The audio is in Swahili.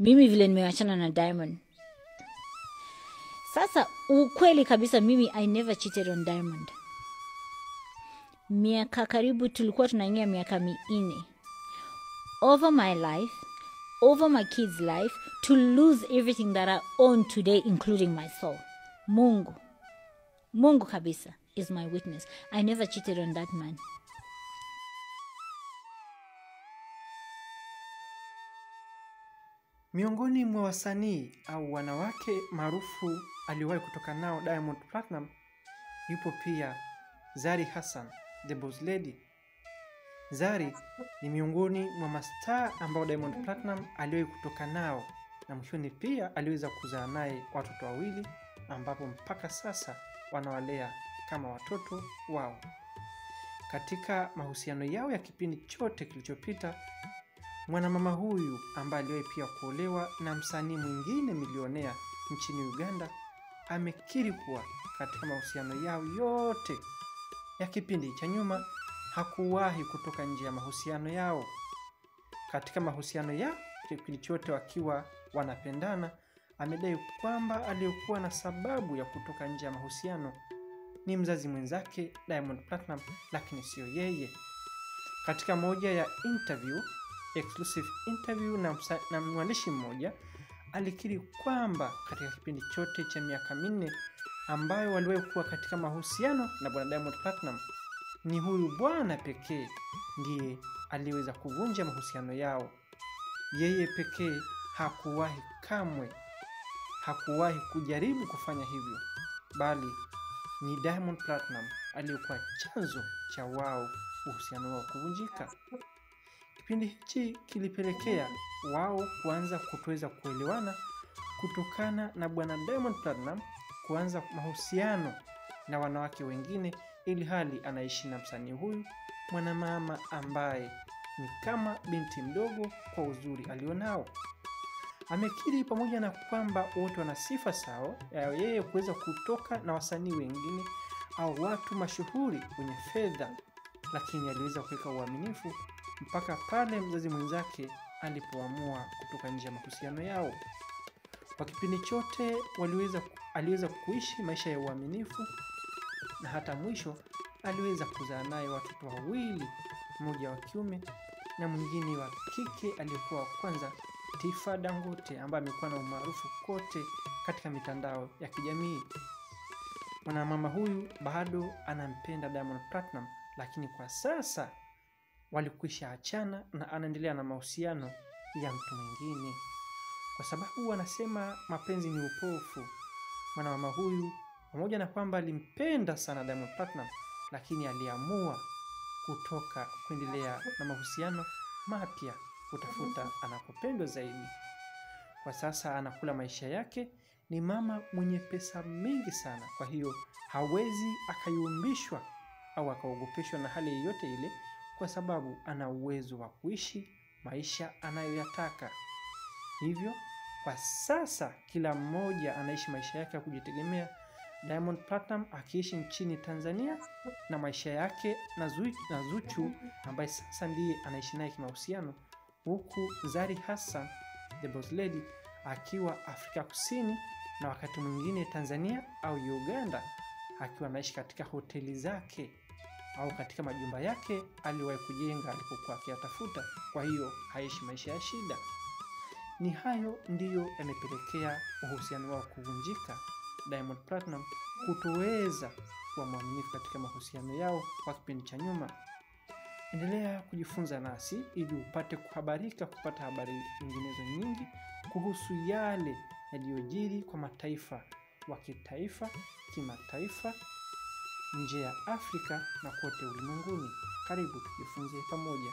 mimi vile nimeachana na diamond. Sasa ukweli kabisa mimi i never cheated on diamond. Miaka karibu tulikuwa tunaingia miaka minne. Over my life over my kids life to lose everything that i own today including my soul. Mungu. Mungu kabisa is my witness. I never cheated on that man Miongoni mwa wasanii au wanawake maarufu aliyowahi kutoka nao Diamond Platinum yupo pia Zari Hassan, the boss lady. Zari ni miongoni mwa mastaa ambao Diamond Platinum aliwahi kutoka nao na mwishoni pia aliweza kuzaa naye watoto wawili ambapo mpaka sasa wanawalea kama watoto wao. Katika mahusiano yao ya kipindi chote kilichopita, mwanamama huyu ambaye aliwahi pia kuolewa na msanii mwingine milionea nchini Uganda amekiri kuwa katika mahusiano yao yote ya kipindi cha nyuma hakuwahi kutoka nje ya mahusiano yao. Katika mahusiano yao kipindi chote wakiwa wanapendana, amedai kwamba aliyokuwa na sababu ya kutoka nje ya mahusiano ni mzazi mwenzake Diamond Platinum, lakini siyo yeye. Katika moja ya interview exclusive interview na, msa, na mwandishi mmoja alikiri kwamba katika kipindi chote cha miaka minne ambayo waliwahi kuwa katika mahusiano na bwana Diamond Platinum, ni huyu bwana pekee ndiye aliyeweza kuvunja mahusiano yao. Yeye pekee hakuwahi kamwe, hakuwahi kujaribu kufanya hivyo, bali ni Diamond Platinum aliyekuwa chanzo cha wao uhusiano wao kuvunjika. Kipindi hichi kilipelekea wao kuanza kutoweza kuelewana kutokana na bwana Diamond Platinum kuanza mahusiano na wanawake wengine, ili hali anaishi na msanii huyu mwanamama ambaye ni kama binti mdogo kwa uzuri alionao. Amekiri pamoja na kwamba wote wana sifa sawa yeye kuweza kutoka na wasanii wengine au watu mashuhuri wenye fedha, lakini aliweza kuweka uaminifu mpaka pale mzazi mwenzake alipoamua kutoka nje ya mahusiano yao. Kwa kipindi chote waliweza, aliweza kuishi maisha ya uaminifu na hata mwisho aliweza kuzaa naye watoto wawili, mmoja wa kiume na mwingine wa kike aliyekuwa wa kwanza, Tifa Dangote, ambaye amekuwa na umaarufu kote katika mitandao ya kijamii. Mwanamama huyu bado anampenda Diamond Platinum, lakini kwa sasa walikwisha achana na anaendelea na mahusiano ya mtu mwingine, kwa sababu wanasema mapenzi ni upofu. Mwanamama huyu pamoja na kwamba alimpenda sana Diamond Platinum, lakini aliamua kutoka kuendelea na mahusiano mapya kutafuta anapopendwa zaidi. Kwa sasa anakula maisha yake, ni mama mwenye pesa mingi sana, kwa hiyo hawezi akayumbishwa au akaogopeshwa na hali yoyote ile kwa sababu ana uwezo wa kuishi maisha anayoyataka. Hivyo kwa sasa kila mmoja anaishi maisha yake ya kujitegemea. Diamond Platinum akiishi nchini Tanzania na maisha yake na, Zuchu, na Zuchu ambaye sasa ndiye anaishi naye kimahusiano, huku Zari Hassan the boss lady akiwa Afrika Kusini na wakati mwingine Tanzania au Uganda akiwa anaishi katika hoteli zake au katika majumba yake aliwahi kujenga alipokuwa akiyatafuta. Kwa hiyo haishi maisha ya shida. Ni hayo ndiyo yamepelekea uhusiano wao kuvunjika, Diamond Platinum kutoweza kuwa mwaminifu katika mahusiano yao kwa kipindi cha nyuma. Endelea kujifunza nasi ili upate kuhabarika, kupata habari nyinginezo nyingi kuhusu yale yaliyojiri kwa mataifa wa kitaifa, kimataifa nje ya Afrika na kote ulimwenguni. Karibu tujifunze pamoja.